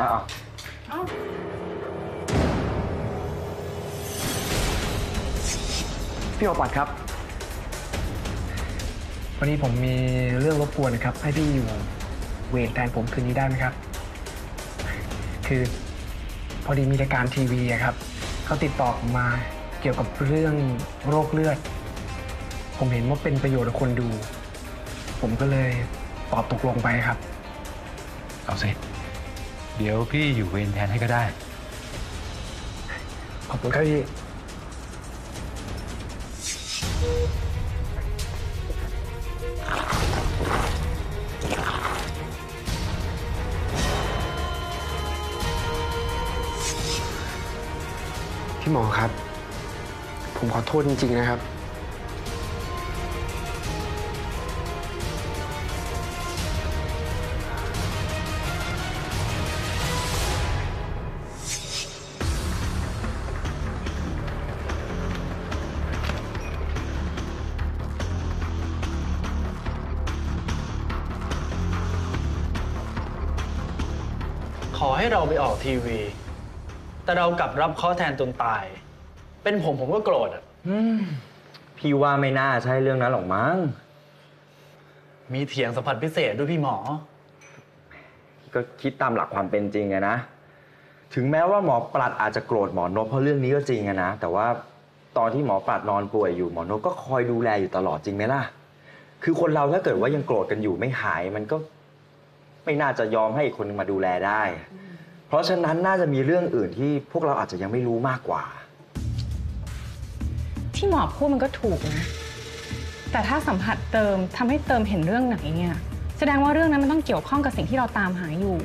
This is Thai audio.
อ้าวเอ้าพี่โอปัดครับ วันนี้ผมมีเรื่องรบกวนนะครับ ให้พี่อยู่เวรแทนผมคืนนี้ได้ไหมครับ คือพอดีมีรายการทีวีอะครับเขาติดต่อผมมาเกี่ยวกับเรื่องโรคเลือด ผมเห็นว่าเป็นประโยชน์กับคนดู ผมก็เลยตอบตกลงไปครับ เอาสิ เดี๋ยวพี่อยู่เวรแทนให้ก็ได้ ขอบคุณครับพี่ พี่หมอครับ ผมขอโทษจริง ๆ นะครับ อให้เราไปออกทีวี แต่เรากลับรับเคราะห์แทนจนตาย เป็นผมผมก็โกรธอะพี่ว่าไม่น่าใช่เรื่องนั้นหรอกมั้ง มีเถียงสัมผัสพิเศษด้วยพี่หมอ ก็คิดตามหลักความเป็นจริงอะนะ ถึงแม้ว่าหมอปลัดอาจจะโกรธหมอนพเพราะเรื่องนี้ก็จริงอะนะ แต่ว่าตอนที่หมอปลัดนอนป่วยอยู่หมอนพก็คอยดูแลอยู่ตลอดจริงไหมล่ะ คือคนเราถ้าเกิดว่ายังโกรธกันอยู่ไม่หายมันก็ ไม่น่าจะยอมให้อีกคนนึงมาดูแลได้ เพราะฉะนั้นน่าจะมีเรื่องอื่นที่พวกเราอาจจะยังไม่รู้มากกว่า ที่หมอพูดมันก็ถูกนะ แต่ถ้าสัมผัสเติมทำให้เติมเห็นเรื่องไหนเนี่ย แสดงว่าเรื่องนั้นมันต้องเกี่ยวข้องกับสิ่งที่เราตามหาอยู่